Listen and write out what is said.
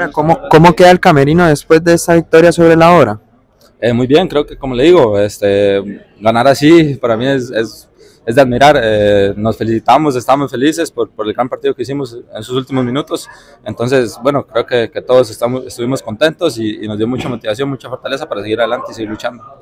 Ahora, ¿cómo, ¿cómo queda el camerino después de esta victoria sobre la hora? Eh, muy bien, creo que como le digo, este, ganar así para mí es, es, es de admirar. Eh, nos felicitamos, estamos felices por, por, el gran partido que hicimos en sus últimos minutos. Entonces, bueno, creo que, que todos estamos, estuvimos contentos y, y nos dio mucha motivación, mucha fortaleza para seguir adelante y seguir luchando.